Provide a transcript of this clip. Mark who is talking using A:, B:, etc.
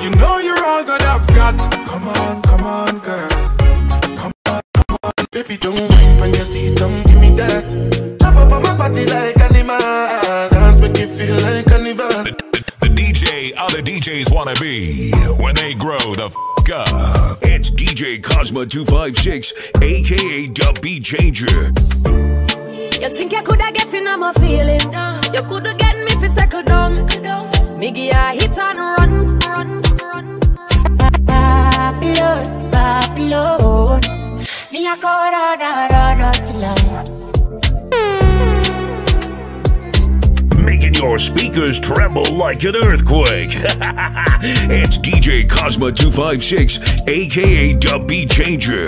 A: You know you're all that I've got. Come on, come on, girl. Come on, come on.
B: Baby, don't whine when you see it, don't give me that. Chop up on my body like animal. Dance make you feel like carnival. The,
C: the, the DJ other DJs wanna be when they grow the f up.
D: It's DJ Kosma 256, aka Dub Beat Changer.
E: You think I coulda get in on my feelings? You coulda get
F: Go run, run, run.
D: Making your speakers tremble like an earthquake. it's DJ Kosma 256, aka Beat Changer.